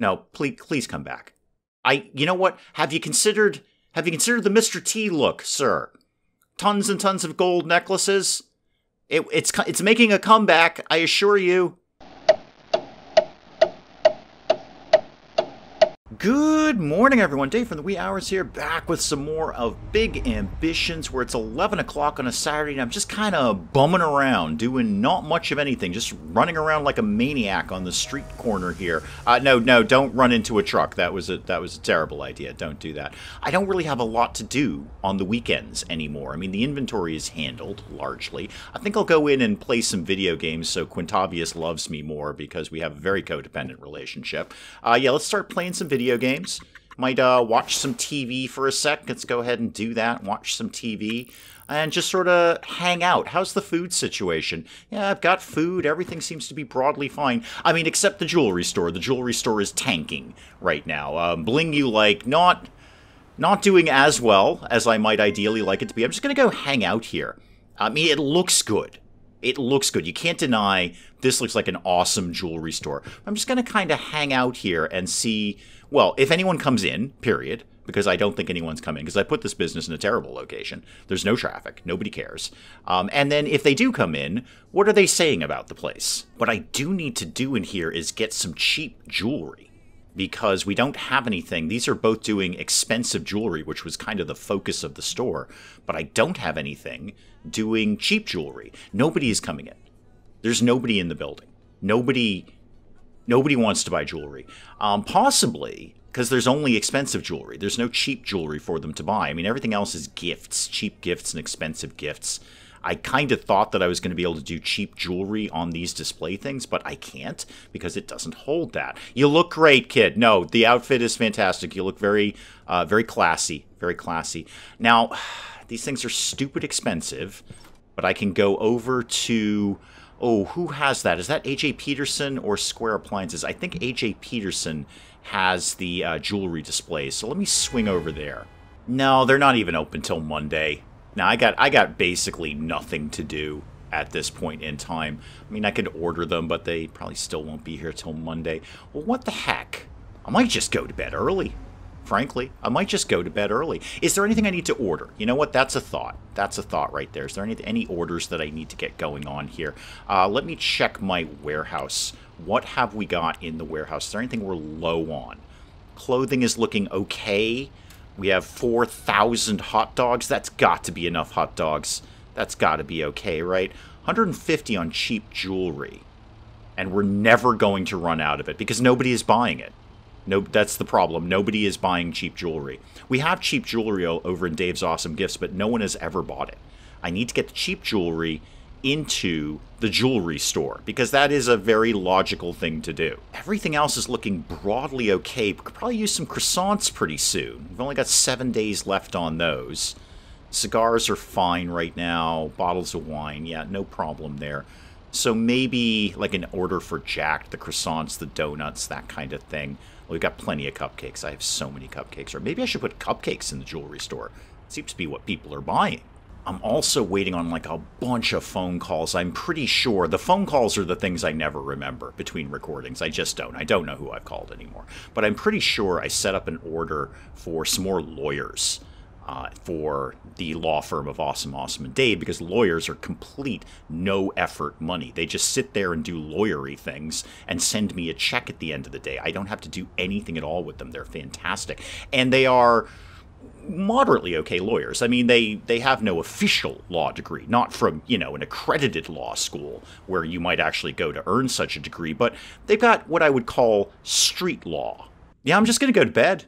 No, please, please come back. I, you know what? Have you considered? Have you considered the Mr. T look, sir? Tons and tons of gold necklaces. It, it's it's making a comeback. I assure you. Good morning, everyone. Dave from the Wee Hours here, back with some more of Big Ambitions, where it's 11 o'clock on a Saturday, and I'm just kind of bumming around, doing not much of anything, just running around like a maniac on the street corner here. Uh, no, no, don't run into a truck. That was a that was a terrible idea. Don't do that. I don't really have a lot to do on the weekends anymore. I mean, the inventory is handled largely. I think I'll go in and play some video games so Quintavious loves me more because we have a very codependent relationship. Uh, yeah, let's start playing some video video games. Might uh, watch some TV for a sec. Let's go ahead and do that. Watch some TV and just sort of hang out. How's the food situation? Yeah, I've got food. Everything seems to be broadly fine. I mean, except the jewelry store. The jewelry store is tanking right now. Um, Bling You like not not doing as well as I might ideally like it to be. I'm just going to go hang out here. I mean, it looks good. It looks good. You can't deny this looks like an awesome jewelry store. I'm just going to kind of hang out here and see well, if anyone comes in, period, because I don't think anyone's coming, because I put this business in a terrible location. There's no traffic, nobody cares. Um, and then if they do come in, what are they saying about the place? What I do need to do in here is get some cheap jewelry because we don't have anything. These are both doing expensive jewelry, which was kind of the focus of the store, but I don't have anything doing cheap jewelry. Nobody is coming in. There's nobody in the building. Nobody Nobody wants to buy jewelry. Um, possibly because there's only expensive jewelry. There's no cheap jewelry for them to buy. I mean, everything else is gifts, cheap gifts and expensive gifts. I kind of thought that I was going to be able to do cheap jewelry on these display things, but I can't because it doesn't hold that. You look great, kid. No, the outfit is fantastic. You look very, uh, very classy, very classy. Now, these things are stupid expensive, but I can go over to Oh, who has that? Is that AJ Pederson or Square Appliances? I think AJ Pederson has the uh, jewelry displays. So let me swing over there. No, they're not even open till Monday. Now I got I got basically nothing to do at this point in time. I mean, I could order them, but they probably still won't be here till Monday. Well, what the heck? I might just go to bed early frankly. I might just go to bed early. Is there anything I need to order? You know what? That's a thought. That's a thought right there. Is there any, any orders that I need to get going on here? Uh, let me check my warehouse. What have we got in the warehouse? Is there anything we're low on? Clothing is looking okay. We have 4,000 hot dogs. That's got to be enough hot dogs. That's got to be okay, right? 150 on cheap jewelry. And we're never going to run out of it because nobody is buying it. No, that's the problem. Nobody is buying cheap jewelry. We have cheap jewelry over in Dave's Awesome Gifts, but no one has ever bought it. I need to get the cheap jewelry into the jewelry store because that is a very logical thing to do. Everything else is looking broadly okay. We could probably use some croissants pretty soon. We've only got seven days left on those. Cigars are fine right now. Bottles of wine, yeah, no problem there. So maybe like an order for Jack, the croissants, the donuts, that kind of thing. We've got plenty of cupcakes. I have so many cupcakes. Or maybe I should put cupcakes in the jewelry store. It seems to be what people are buying. I'm also waiting on like a bunch of phone calls. I'm pretty sure the phone calls are the things I never remember between recordings. I just don't. I don't know who I've called anymore. But I'm pretty sure I set up an order for some more lawyers uh, for the law firm of Awesome, Awesome, and Dave because lawyers are complete no effort money. They just sit there and do lawyery things and send me a check at the end of the day. I don't have to do anything at all with them. They're fantastic. And they are moderately okay lawyers. I mean, they they have no official law degree, not from you know an accredited law school where you might actually go to earn such a degree, but they've got what I would call street law. Yeah, I'm just gonna go to bed.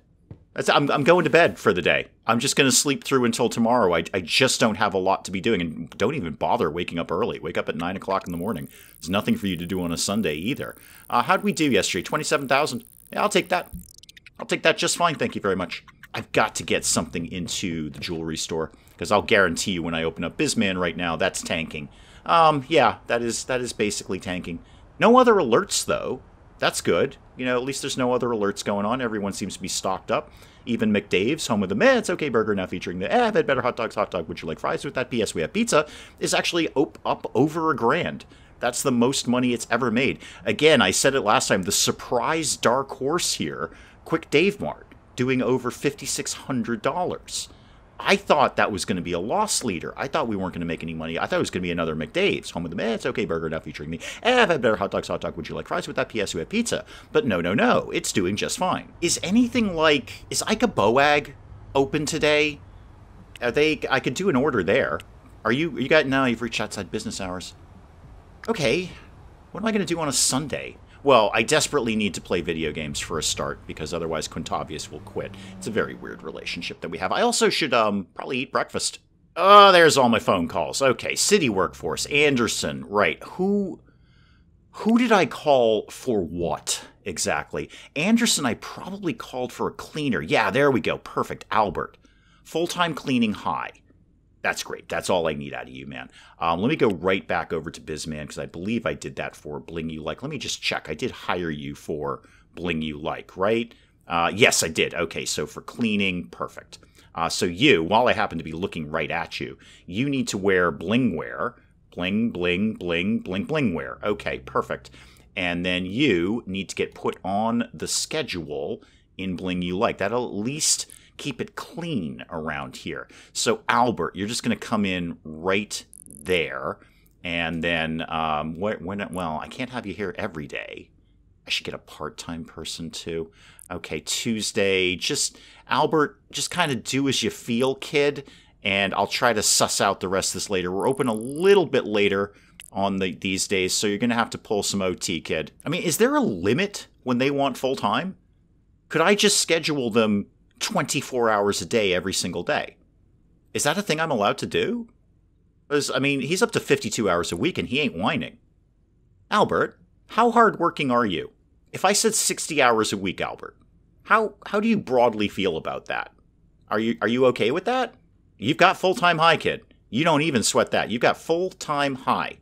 I'm, I'm going to bed for the day. I'm just going to sleep through until tomorrow. I, I just don't have a lot to be doing. And don't even bother waking up early. Wake up at 9 o'clock in the morning. There's nothing for you to do on a Sunday either. Uh, how'd we do yesterday? 27,000? Yeah, I'll take that. I'll take that just fine. Thank you very much. I've got to get something into the jewelry store because I'll guarantee you when I open up Bizman right now, that's tanking. Um, yeah, that is that is basically tanking. No other alerts though. That's good. You know, at least there's no other alerts going on. Everyone seems to be stocked up. Even McDave's, home of the Meh, it's okay burger, now featuring the eh, I've had better hot dogs, hot dog, would you like fries with that? P.S. We have pizza, is actually op- up over a grand. That's the most money it's ever made. Again, I said it last time. The surprise dark horse here, Quick Dave Mart, doing over $5,600. I thought that was going to be a loss leader. I thought we weren't going to make any money. I thought it was going to be another McDave's, home of the man. It's okay burger now featuring me. Eh, I've had better hot dogs, hot dog. Would you like fries with that? P.S. You have pizza. But no, no, no. It's doing just fine. Is anything like is Ika Bohag open today? Are they? I could do an order there. Are you? You got now? You've reached outside business hours. Okay. What am I going to do on a Sunday? Well, I desperately need to play video games for a start because otherwise Quintavious will quit. It's a very weird relationship that we have. I also should um probably eat breakfast. Oh, there's all my phone calls. Okay, city workforce, Anderson, right. Who who did I call for what exactly? Anderson I probably called for a cleaner. Yeah, there we go. Perfect. Albert. Full-time cleaning high. That's great. That's all I need out of you, man. Um, let me go right back over to Bizman because I believe I did that for Bling You Like. Let me just check. I did hire you for Bling You Like, right? Uh, yes, I did. Okay, so for cleaning, perfect. Uh, so you, while I happen to be looking right at you, you need to wear bling wear. Bling, bling, bling, bling, bling wear. Okay, perfect. And then you need to get put on the schedule in Bling You Like. That'll at least keep it clean around here. So, Albert, you're just going to come in right there. And then, um, when, well, I can't have you here every day. I should get a part time person too. Okay, Tuesday, just Albert, just kind of do as you feel, kid. And I'll try to suss out the rest of this later. We're open a little bit later on the, these days, so you're going to have to pull some OT, kid. I mean, is there a limit when they want full time? Could I just schedule them 24 hours a day every single day. Is that a thing I'm allowed to do? I mean, he's up to 52 hours a week and he ain't whining. Albert, how hardworking are you? If I said 60 hours a week, Albert, how how do you broadly feel about that? Are you are you okay with that? You've got full-time high, kid. You don't even sweat that. You've got full-time high.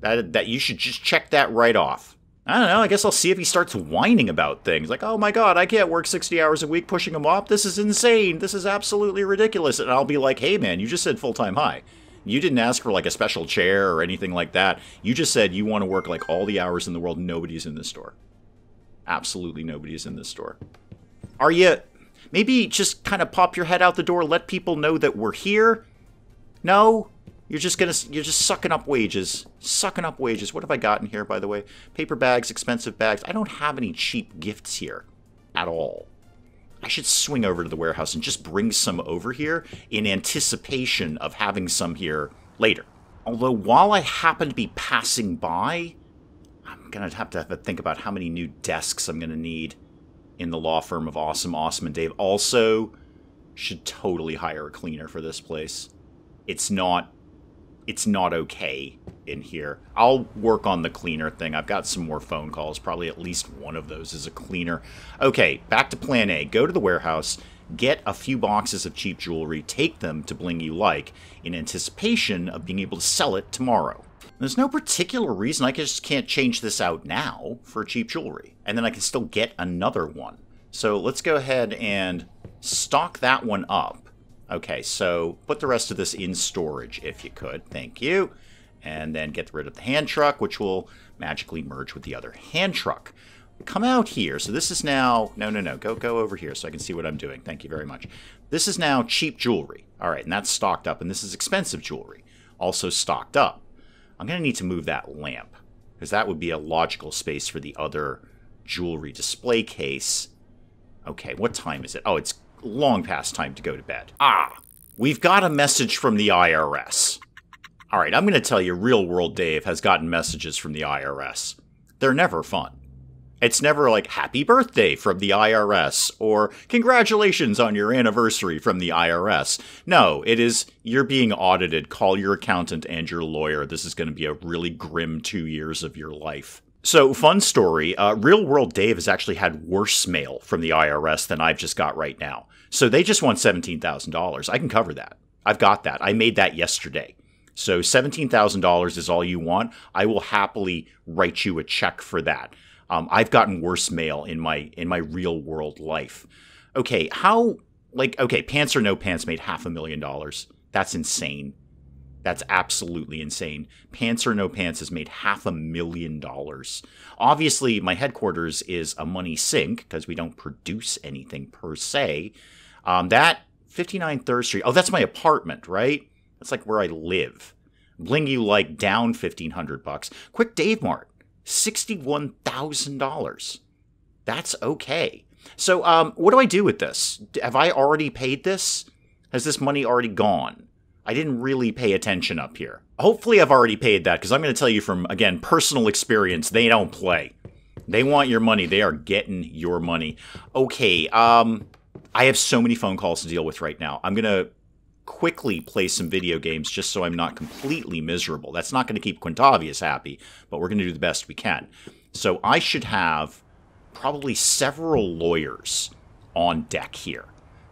That that you should just check that right off. I don't know. I guess I'll see if he starts whining about things. Like, oh my god, I can't work 60 hours a week pushing a mop. This is insane. This is absolutely ridiculous. And I'll be like, hey man, you just said full time high. You didn't ask for like a special chair or anything like that. You just said you want to work like all the hours in the world. Nobody's in this store. Absolutely nobody is in this store. Are you. Maybe just kind of pop your head out the door, let people know that we're here? No? You're just gonna you're just sucking up wages, sucking up wages. What have I gotten here, by the way? Paper bags, expensive bags. I don't have any cheap gifts here, at all. I should swing over to the warehouse and just bring some over here in anticipation of having some here later. Although while I happen to be passing by, I'm gonna have to have to think about how many new desks I'm gonna need in the law firm of Awesome Awesome and Dave. Also, should totally hire a cleaner for this place. It's not it's not okay in here. I'll work on the cleaner thing. I've got some more phone calls. Probably at least one of those is a cleaner. Okay, back to plan A. Go to the warehouse, get a few boxes of cheap jewelry, take them to Bling You Like in anticipation of being able to sell it tomorrow. There's no particular reason I just can't change this out now for cheap jewelry. And then I can still get another one. So let's go ahead and stock that one up. Okay, so put the rest of this in storage if you could. Thank you. And then get rid of the hand truck, which will magically merge with the other hand truck. Come out here. So this is now... No, no, no. Go, go over here so I can see what I'm doing. Thank you very much. This is now cheap jewelry. All right, and that's stocked up. And this is expensive jewelry. Also stocked up. I'm going to need to move that lamp because that would be a logical space for the other jewelry display case. Okay, what time is it? Oh, it's long past time to go to bed. Ah, we've got a message from the IRS. All right, I'm going to tell you, Real World Dave has gotten messages from the IRS. They're never fun. It's never like happy birthday from the IRS or congratulations on your anniversary from the IRS. No, it is you're being audited. Call your accountant and your lawyer. This is going to be a really grim two years of your life. So, fun story. Uh, Real World Dave has actually had worse mail from the IRS than I've just got right now. So they just want $17,000. I can cover that. I've got that. I made that yesterday. So $17,000 is all you want. I will happily write you a check for that. Um, I've gotten worse mail in my in my real world life. Okay, how like okay, pants or no pants made half a million dollars. That's insane. That's absolutely insane. Pants or No Pants has made half a million dollars. Obviously, my headquarters is a money sink because we don't produce anything per se. Um, that 59 3rd Street, oh, that's my apartment, right? That's like where I live. Bling you like down 1500 bucks. Quick Dave Mart, $61,000. That's okay. So, um, what do I do with this? Have I already paid this? Has this money already gone? I didn't really pay attention up here. Hopefully, I've already paid that because I'm going to tell you from, again, personal experience, they don't play. They want your money. They are getting your money. Okay, um, I have so many phone calls to deal with right now. I'm going to quickly play some video games just so I'm not completely miserable. That's not going to keep Quintavious happy, but we're going to do the best we can. So I should have probably several lawyers on deck here.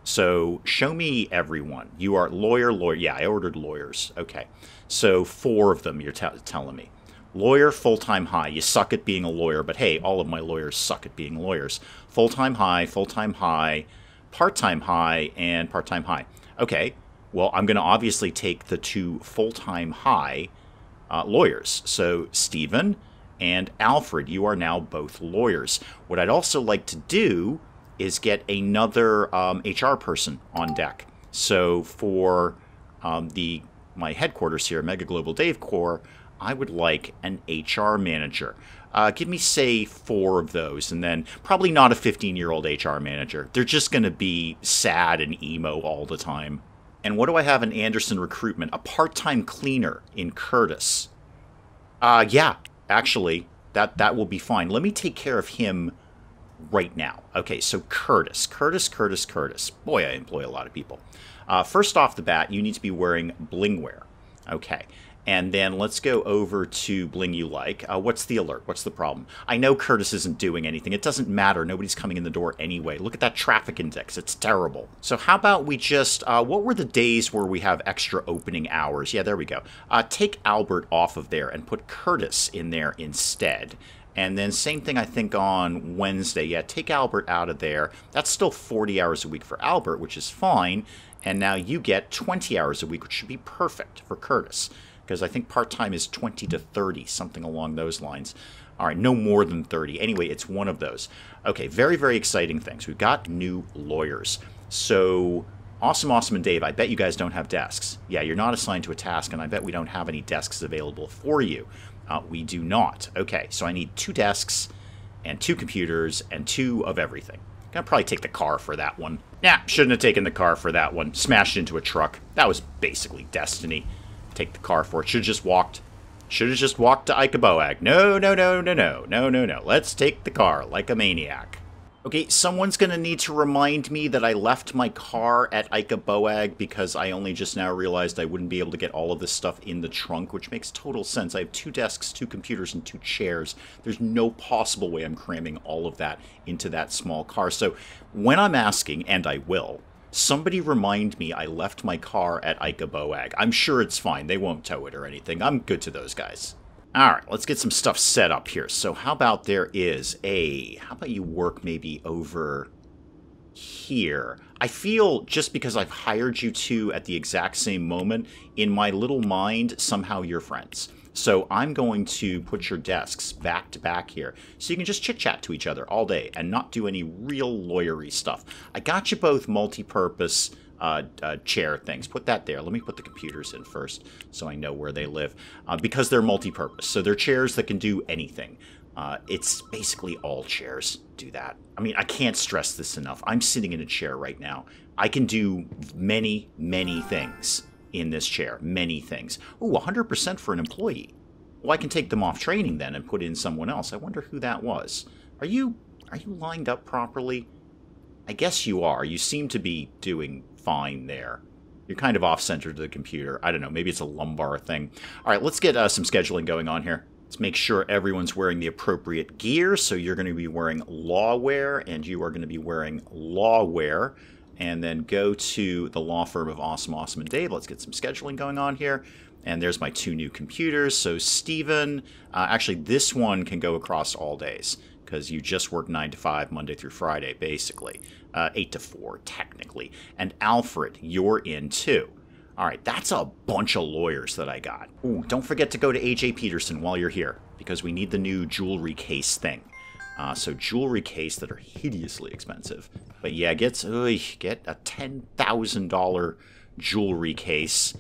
So show me everyone. You are lawyer, lawyer. Yeah, I ordered lawyers. Okay. So four of them you're telling me. Lawyer, full time high. You suck at being a lawyer, but hey, all of my lawyers suck at being lawyers. Full time high, full time high, part time high, and part time high. Okay. Well, I'm going to obviously take the two full time high uh, lawyers. So Stephen and Alfred, you are now both lawyers. What I'd also like to do is get another um, HR person on deck. So for um, the my headquarters here, Mega Global Dave Corps, I would like an HR manager. Uh, give me, say, four of those, and then probably not a 15 year old HR manager. They're just going to be sad and emo all the time. And what do I have in Anderson recruitment? A part time cleaner in Curtis. Uh, yeah, actually, that, that will be fine. Let me take care of him right now. Okay, so Curtis, Curtis, Curtis, Curtis. Boy, I employ a lot of people. Uh, first off the bat, you need to be wearing blingwear. Okay, and then let's go over to Bling You Like. Uh, what's the alert? What's the problem? I know Curtis isn't doing anything. It doesn't matter. Nobody's coming in the door anyway. Look at that traffic index. It's terrible. So how about we just, uh, what were the days where we have extra opening hours? Yeah, there we go. Uh, take Albert off of there and put Curtis in there instead. And then same thing I think on Wednesday. Yeah, take Albert out of there. That's still 40 hours a week for Albert, which is fine. And now you get 20 hours a week, which should be perfect for Curtis because I think part time is 20 to 30, something along those lines. All right, no more than 30. Anyway, it's one of those. Okay, very, very exciting things. We've got new lawyers. So, Awesome, Awesome, and Dave, I bet you guys don't have desks. Yeah, you're not assigned to a task, and I bet we don't have any desks available for you. Uh, we do not. Okay, so I need two desks and two computers and two of everything. Gonna probably take the car for that one. Nah, shouldn't have taken the car for that one. Smashed into a truck. That was basically destiny take the car for it. Should have just walked. Should have just walked to Ika Bohag. No, no, no, no, no, no, no, no. Let's take the car like a maniac. Okay, someone's going to need to remind me that I left my car at Ika Bohag because I only just now realized I wouldn't be able to get all of this stuff in the trunk, which makes total sense. I have two desks, two computers, and two chairs. There's no possible way I'm cramming all of that into that small car. So when I'm asking, and I will, Somebody remind me I left my car at Ika Bohag. I'm sure it's fine. They won't tow it or anything. I'm good to those guys. All right, let's get some stuff set up here. So how about there is a... How about you work maybe over here? I feel just because I've hired you two at the exact same moment, in my little mind, somehow you're friends. So I'm going to put your desks back to back here so you can just chit chat to each other all day and not do any real lawyery stuff. I got you both multi-purpose uh, uh, chair things. Put that there. Let me put the computers in first so I know where they live uh, because they're multi-purpose. So they're chairs that can do anything. Uh, it's basically all chairs do that. I mean, I can't stress this enough. I'm sitting in a chair right now. I can do many, many things in this chair. Many things. Ooh, 100% for an employee. Well, I can take them off training then and put in someone else. I wonder who that was. Are you are you lined up properly? I guess you are. You seem to be doing fine there. You're kind of off-center to the computer. I don't know. Maybe it's a lumbar thing. All right, let's get uh, some scheduling going on here. Let's make sure everyone's wearing the appropriate gear. So you're going to be wearing law wear, and you are going to be wearing law wear and then go to the law firm of Awesome, Awesome, and Dave. Let's get some scheduling going on here. And there's my two new computers. So Stephen, uh, actually this one can go across all days because you just work 9 to 5 Monday through Friday, basically. Uh, 8 to 4, technically. And Alfred, you're in too. All right, that's a bunch of lawyers that I got. Ooh, don't forget to go to AJ Pederson while you're here, because we need the new jewelry case thing. Uh, so jewelry case that are hideously expensive. But yeah, get, oy, get a $10,000 jewelry case.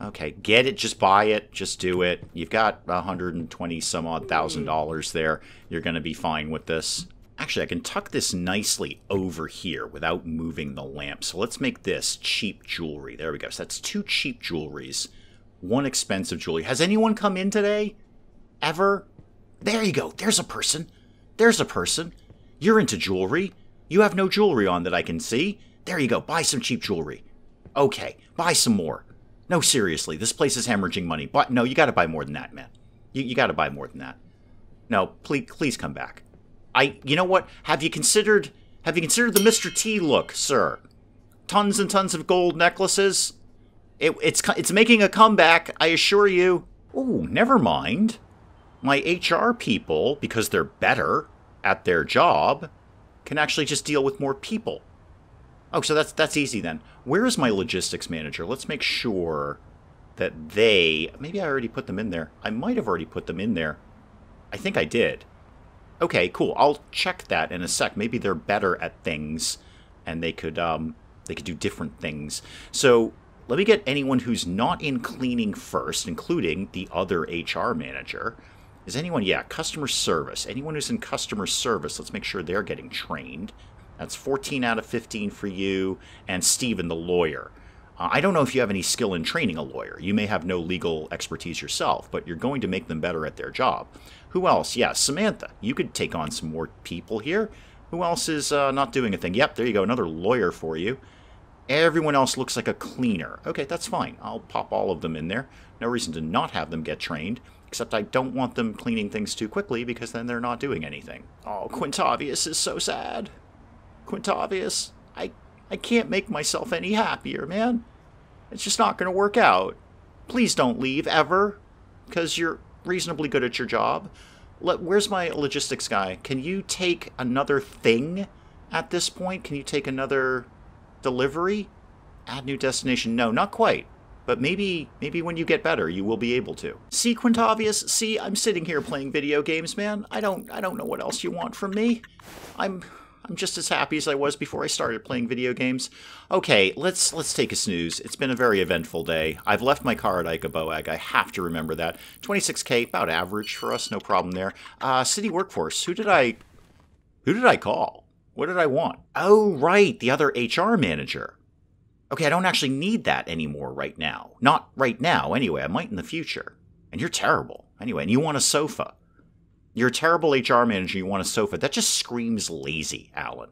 Okay, get it, just buy it, just do it. You've got 120 some odd thousand dollars there. You're going to be fine with this. Actually, I can tuck this nicely over here without moving the lamp. So let's make this cheap jewelry. There we go. So that's two cheap jewelries, one expensive jewelry. Has anyone come in today? Ever? There you go. There's a person. There's a person. You're into jewelry. You have no jewelry on that I can see. There you go. Buy some cheap jewelry. Okay, buy some more. No, seriously, this place is hemorrhaging money. But no, you got to buy more than that, man. You, you got to buy more than that. No, please, please come back. I, you know what? Have you considered, have you considered the Mr. T look, sir? Tons and tons of gold necklaces. It, it's, it's making a comeback, I assure you. Oh, never mind. My HR people, because they're better at their job, can actually just deal with more people. Oh, so that's that's easy then. Where is my logistics manager? Let's make sure that they... Maybe I already put them in there. I might have already put them in there. I think I did. Okay, cool. I'll check that in a sec. Maybe they're better at things, and they could um, they could do different things. So let me get anyone who's not in cleaning first, including the other HR manager. Is anyone, yeah, customer service. Anyone who's in customer service, let's make sure they're getting trained. That's 14 out of 15 for you, and Steven, the lawyer. Uh, I don't know if you have any skill in training a lawyer. You may have no legal expertise yourself, but you're going to make them better at their job. Who else? Yeah, Samantha. You could take on some more people here. Who else is uh, not doing a thing? Yep, there you go. Another lawyer for you. Everyone else looks like a cleaner. Okay, that's fine. I'll pop all of them in there. No reason to not have them get trained. Except I don't want them cleaning things too quickly because then they're not doing anything. Oh, Quintavious is so sad. Quintavious, I, I can't make myself any happier, man. It's just not going to work out. Please don't leave, ever. Because you're reasonably good at your job. Let, where's my logistics guy? Can you take another thing at this point? Can you take another delivery? Add new destination? No, not quite. But maybe maybe when you get better, you will be able to. See, Quintavious, see, I'm sitting here playing video games, man. I don't I don't know what else you want from me. I'm I'm just as happy as I was before I started playing video games. Okay, let's let's take a snooze. It's been a very eventful day. I've left my car at Ika Bohag. I have to remember that. 26k, about average for us, no problem there. Uh, city workforce. Who did I who did I call? What did I want? Oh, right, the other HR manager. Okay, I don't actually need that anymore right now. Not right now, anyway. I might in the future. And you're terrible. Anyway, and you want a sofa. You're a terrible HR manager, you want a sofa. That just screams lazy, Alan.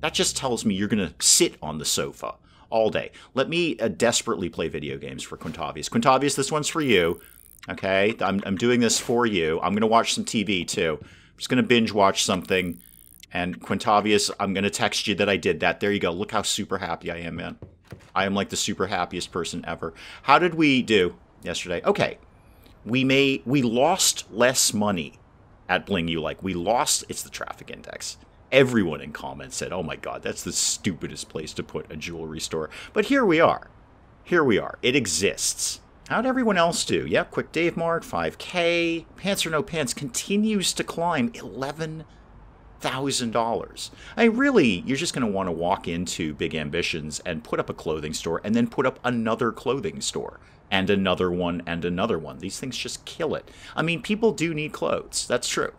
That just tells me you're going to sit on the sofa all day. Let me uh, desperately play video games for Quintavious. Quintavious, this one's for you. Okay? I'm, I'm doing this for you. I'm going to watch some TV, too. I'm just going to binge watch something. And Quintavious, I'm going to text you that I did that. There you go. Look how super happy I am, man. I am like the super happiest person ever. How did we do yesterday? Okay. We may we lost less money at Bling You Like. We lost, it's the traffic index. Everyone in comments said, oh my god, that's the stupidest place to put a jewelry store. But here we are. Here we are. It exists. How'd everyone else do? Yep, Quick Dave Mart, 5K. Pants or No Pants continues to climb $11,000. I mean, really, you're just going to want to walk into Big Ambitions and put up a clothing store and then put up another clothing store and another one and another one. These things just kill it. I mean, people do need clothes. That's true.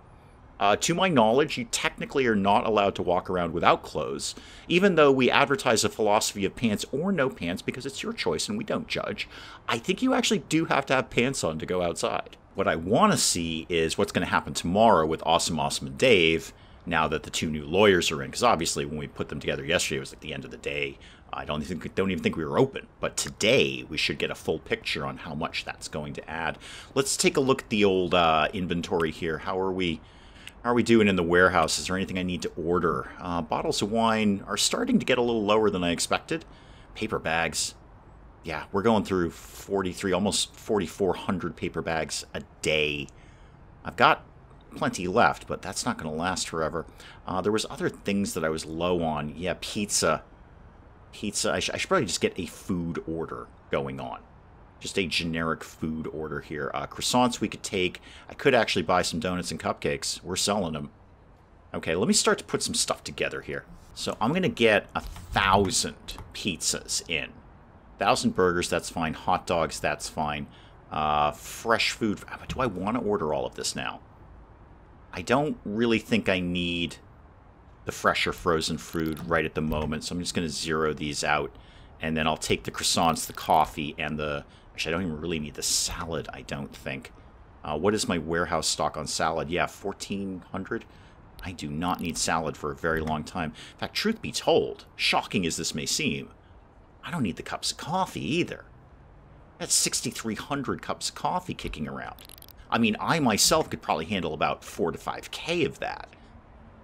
Uh, to my knowledge, you technically are not allowed to walk around without clothes, even though we advertise a philosophy of pants or no pants because it's your choice and we don't judge. I think you actually do have to have pants on to go outside. What I want to see is what's going to happen tomorrow with Awesome Awesome and Dave now that the two new lawyers are in, because obviously when we put them together yesterday, it was like the end of the day. I don't think don't even think we were open, but today we should get a full picture on how much that's going to add. Let's take a look at the old uh, inventory here. How are we? How are we doing in the warehouse? Is there anything I need to order? Uh, bottles of wine are starting to get a little lower than I expected. Paper bags. Yeah, we're going through 43, almost 4,400 paper bags a day. I've got plenty left, but that's not going to last forever. Uh, there was other things that I was low on. Yeah, pizza pizza. I, sh I should probably just get a food order going on. Just a generic food order here. Uh, croissants we could take. I could actually buy some donuts and cupcakes. We're selling them. Okay, let me start to put some stuff together here. So I'm going to get a thousand pizzas in. Thousand burgers, that's fine. Hot dogs, that's fine. Uh, fresh food. Do I want to order all of this now? I don't really think I need the fresh or frozen food right at the moment, so I'm just going to zero these out. And then I'll take the croissants, the coffee, and the... Actually, I don't even really need the salad, I don't think. Uh, what is my warehouse stock on salad? Yeah, 1,400? I do not need salad for a very long time. In fact, truth be told, shocking as this may seem, I don't need the cups of coffee either. That's 6,300 cups of coffee kicking around. I mean, I myself could probably handle about 4 to 5k of that.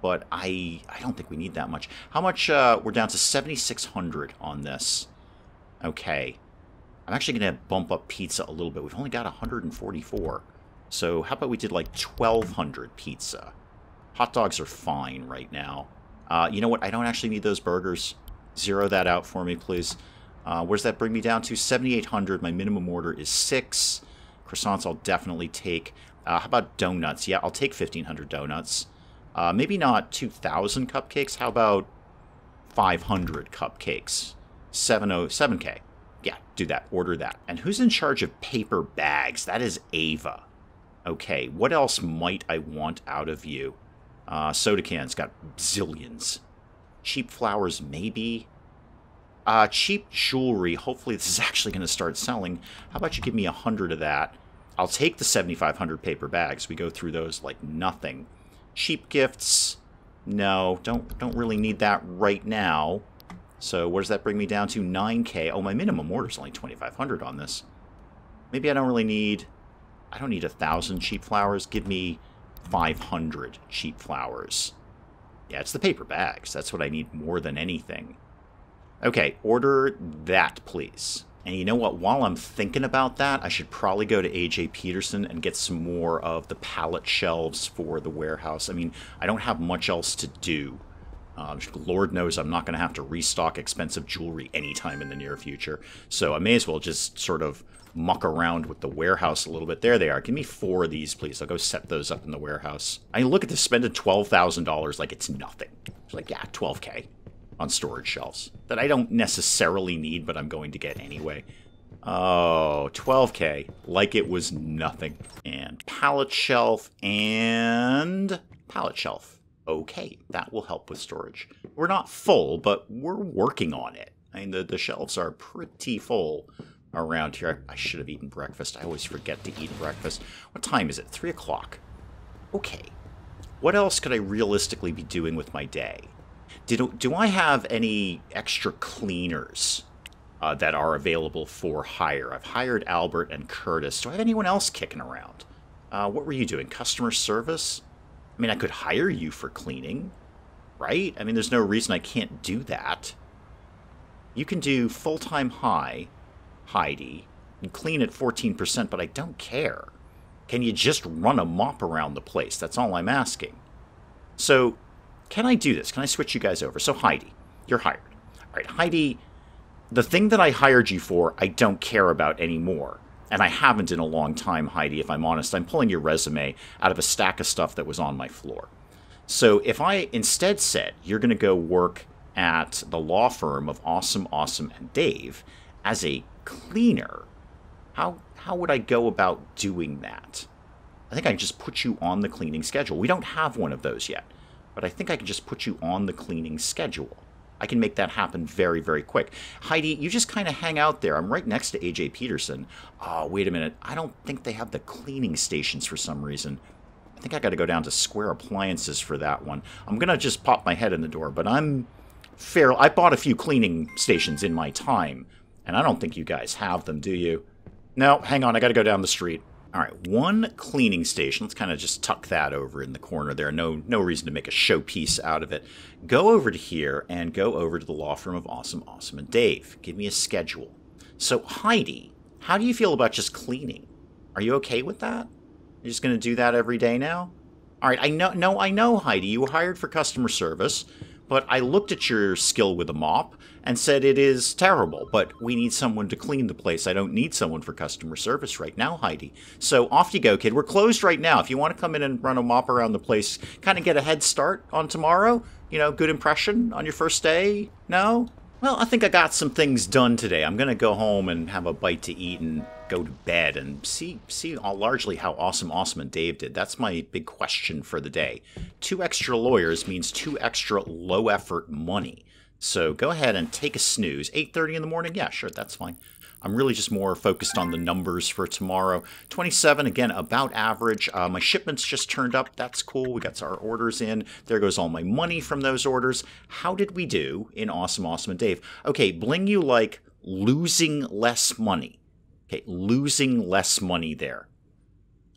But I I don't think we need that much. How much? Uh, we're down to 7,600 on this. Okay. I'm actually going to bump up pizza a little bit. We've only got 144. So how about we did like 1,200 pizza? Hot dogs are fine right now. Uh, you know what? I don't actually need those burgers. Zero that out for me, please. Uh, does that bring me down to? 7,800. My minimum order is 6. Croissants I'll definitely take. Uh, how about donuts? Yeah, I'll take 1,500 donuts. Uh, maybe not 2,000 cupcakes. How about 500 cupcakes? 707K. Yeah, do that. Order that. And who's in charge of paper bags? That is Ava. Okay, what else might I want out of you? Uh, soda cans got zillions. Cheap flowers, maybe. Uh, cheap jewelry. Hopefully this is actually going to start selling. How about you give me a hundred of that? I'll take the 7,500 paper bags. We go through those like nothing. Cheap gifts. No, don't don't really need that right now. So what does that bring me down to? 9k. Oh, my minimum order is only 2,500 on this. Maybe I don't really need... I don't need a thousand cheap flowers. Give me 500 cheap flowers. Yeah, it's the paper bags. That's what I need more than anything. Okay, order that, please. And you know what? While I'm thinking about that, I should probably go to AJ Pederson and get some more of the pallet shelves for the warehouse. I mean, I don't have much else to do. Um, Lord knows I'm not going to have to restock expensive jewelry anytime in the near future. So I may as well just sort of muck around with the warehouse a little bit. There they are. Give me four of these, please. I'll go set those up in the warehouse. I look at this spending $12,000 like it's nothing. It's like, yeah, 12K on storage shelves that I don't necessarily need, but I'm going to get anyway. Oh, 12k, like it was nothing. And pallet shelf and pallet shelf. Okay, that will help with storage. We're not full, but we're working on it. I mean, the, the shelves are pretty full around here. I should have eaten breakfast. I always forget to eat breakfast. What time is it? 3 o'clock. Okay. What else could I realistically be doing with my day? Did, do I have any extra cleaners uh, that are available for hire? I've hired Albert and Curtis. Do I have anyone else kicking around? Uh, what were you doing? Customer service? I mean, I could hire you for cleaning, right? I mean, there's no reason I can't do that. You can do full-time high, Heidi, and clean at 14%, but I don't care. Can you just run a mop around the place? That's all I'm asking. So can I do this? Can I switch you guys over? So Heidi, you're hired. All right, Heidi, the thing that I hired you for, I don't care about anymore. And I haven't in a long time, Heidi, if I'm honest. I'm pulling your resume out of a stack of stuff that was on my floor. So if I instead said you're going to go work at the law firm of Awesome, Awesome, and Dave as a cleaner, how, how would I go about doing that? I think I just put you on the cleaning schedule. We don't have one of those yet but I think I can just put you on the cleaning schedule. I can make that happen very, very quick. Heidi, you just kind of hang out there. I'm right next to AJ Pederson. Oh, wait a minute. I don't think they have the cleaning stations for some reason. I think I got to go down to Square Appliances for that one. I'm going to just pop my head in the door, but I'm fair. I bought a few cleaning stations in my time, and I don't think you guys have them, do you? No, hang on. I got to go down the street. All right, one cleaning station. Let's kind of just tuck that over in the corner there. No, no reason to make a showpiece out of it. Go over to here and go over to the law firm of Awesome, Awesome, and Dave. Give me a schedule. So Heidi, how do you feel about just cleaning? Are you okay with that? You're just going to do that every day now? All right, I know, no, I know, Heidi. You were hired for customer service, but I looked at your skill with a mop and said it is terrible, but we need someone to clean the place. I don't need someone for customer service right now, Heidi. So off you go, kid. We're closed right now. If you want to come in and run a mop around the place, kind of get a head start on tomorrow, you know, good impression on your first day? No? Well, I think I got some things done today. I'm going to go home and have a bite to eat and go to bed and see see largely how awesome Awesome and Dave did. That's my big question for the day. Two extra lawyers means two extra low effort money. So go ahead and take a snooze. 8:30 in the morning? Yeah, sure, that's fine. I'm really just more focused on the numbers for tomorrow. 27, again, about average. Uh, my shipments just turned up. That's cool. We got our orders in. There goes all my money from those orders. How did we do in Awesome, Awesome, and Dave? Okay, Bling you like losing less money. Okay, losing less money there.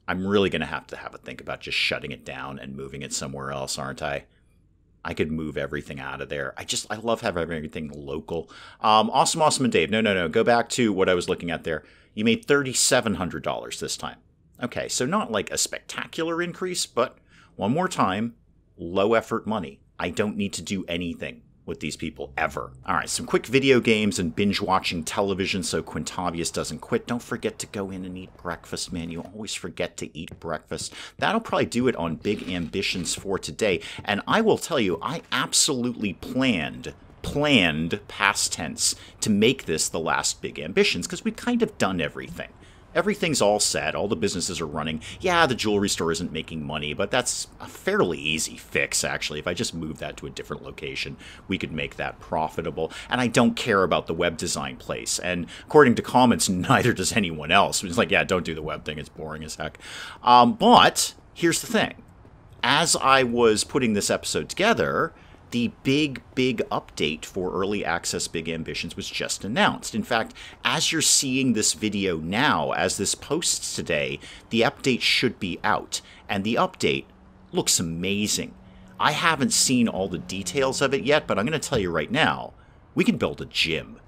I'm really going to have to have a think about just shutting it down and moving it somewhere else, aren't I? I could move everything out of there. I just I love having everything local. Um, awesome, awesome, and Dave. No, no, no. Go back to what I was looking at there. You made thirty seven hundred dollars this time. Okay, so not like a spectacular increase, but one more time, low effort money. I don't need to do anything with these people ever. All right, some quick video games and binge watching television so Quintavious doesn't quit. Don't forget to go in and eat breakfast, man. You always forget to eat breakfast. That'll probably do it on Big Ambitions for today. And I will tell you, I absolutely planned planned past tense to make this the last big ambitions because we've kind of done everything everything's all set, all the businesses are running. Yeah, the jewelry store isn't making money, but that's a fairly easy fix, actually. If I just move that to a different location, we could make that profitable. And I don't care about the web design place. And according to comments, neither does anyone else. It's like, yeah, don't do the web thing, it's boring as heck. Um, but here's the thing. As I was putting this episode together, the big, big update for Early Access Big Ambitions was just announced. In fact, as you're seeing this video now, as this posts today, the update should be out. And the update looks amazing. I haven't seen all the details of it yet, but I'm going to tell you right now, we can build a gym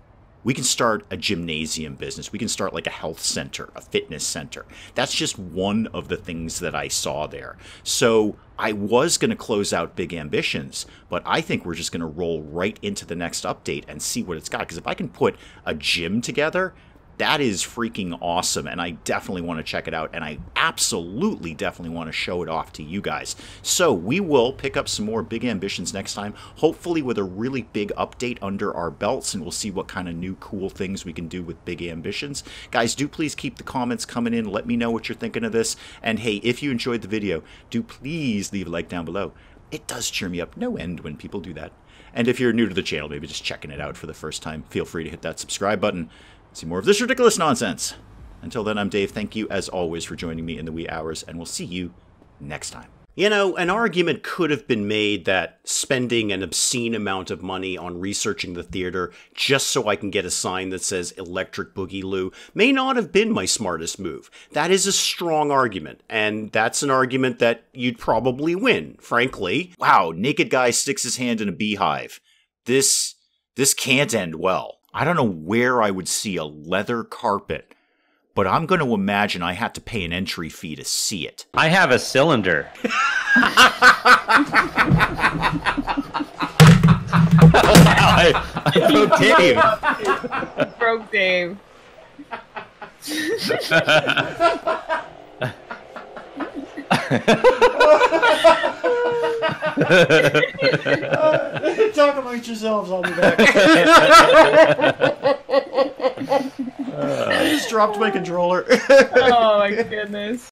we can start a gymnasium business. We can start like a health center, a fitness center. That's just one of the things that I saw there. So I was going to close out big ambitions, but I think we're just going to roll right into the next update and see what it's got. Because if I can put a gym together, that is freaking awesome and i definitely want to check it out and i absolutely definitely want to show it off to you guys. So we will pick up some more big ambitions next time hopefully with a really big update under our belts and we'll see what kind of new cool things we can do with big ambitions. Guys do please keep the comments coming in let me know what you're thinking of this and hey if you enjoyed the video do please leave a like down below. It does cheer me up no end when people do that. And if you're new to the channel maybe just checking it out for the first time feel free to hit that subscribe button see more of this ridiculous nonsense. Until then, I'm Dave. Thank you, as always, for joining me in the wee hours, and we'll see you next time. You know, an argument could have been made that spending an obscene amount of money on researching the theater just so I can get a sign that says Electric Boogaloo may not have been my smartest move. That is a strong argument, and that's an argument that you'd probably win, frankly. Wow, naked guy sticks his hand in a beehive. This this can't end well. I don't know where I would see a leather carpet, but I'm going to imagine I had to pay an entry fee to see it. I have a cylinder. I, I broke Dave. broke uh, talk amongst yourselves. I'll be back. I just dropped my controller. oh my goodness.